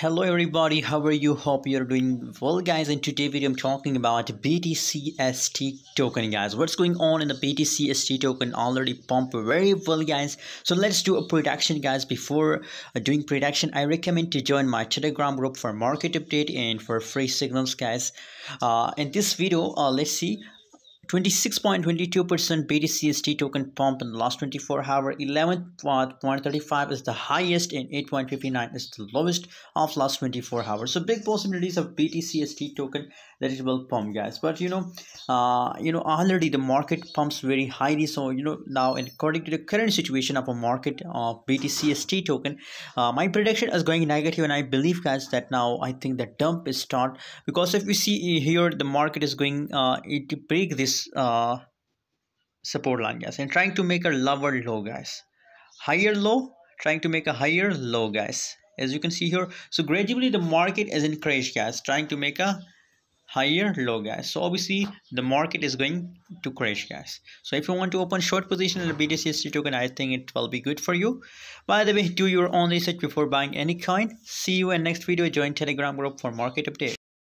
hello everybody. How are you? Hope you're doing well guys. In today's video i'm talking about btcst token guys. What's going on in the btcst token? Already pumped very well guys. So let's do a prediction guys. Before uh, doing prediction i recommend to join my telegram group for market update and for free signals guys. Uh, in this video uh, let's see 26.22% BTCST token pump in the last 24 hour 11.35 is the highest and 8.59 is the lowest of last 24 hours so big possibilities of BTCST token that it will pump guys. But you know uh, you know already the market pumps very highly. So you know now according to the current situation of a market of BTCST token uh, my prediction is going negative and I believe guys that now I think the dump is start. Because if we see here the market is going uh, to break this uh, support line guys. And trying to make a lower low guys. Higher low trying to make a higher low guys. As you can see here so gradually the market is in crash guys. Trying to make a higher low guys. So obviously the market is going to crash guys. So if you want to open short position in the BTC token I think it will be good for you. By the way do your own research before buying any coin. See you in next video. Join telegram group for market update